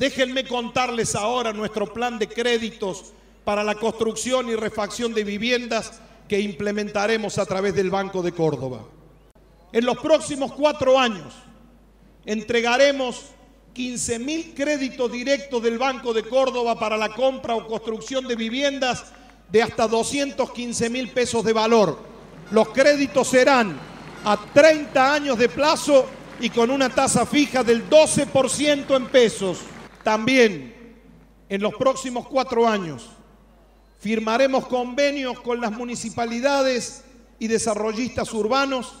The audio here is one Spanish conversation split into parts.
Déjenme contarles ahora nuestro plan de créditos para la construcción y refacción de viviendas que implementaremos a través del Banco de Córdoba. En los próximos cuatro años entregaremos 15 mil créditos directos del Banco de Córdoba para la compra o construcción de viviendas de hasta 215 mil pesos de valor. Los créditos serán a 30 años de plazo y con una tasa fija del 12% en pesos. También en los próximos cuatro años firmaremos convenios con las municipalidades y desarrollistas urbanos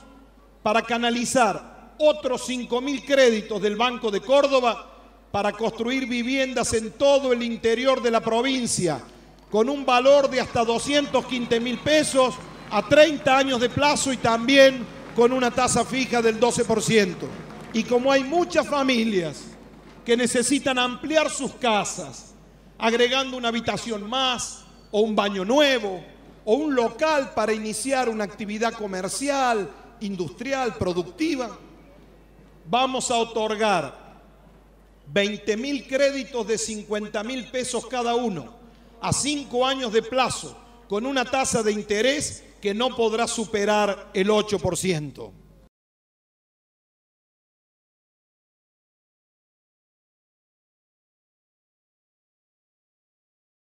para canalizar otros 5 mil créditos del Banco de Córdoba para construir viviendas en todo el interior de la provincia con un valor de hasta 215 mil pesos a 30 años de plazo y también con una tasa fija del 12%. Y como hay muchas familias que necesitan ampliar sus casas, agregando una habitación más o un baño nuevo o un local para iniciar una actividad comercial, industrial, productiva, vamos a otorgar 20 mil créditos de 50 mil pesos cada uno a cinco años de plazo con una tasa de interés que no podrá superar el 8%.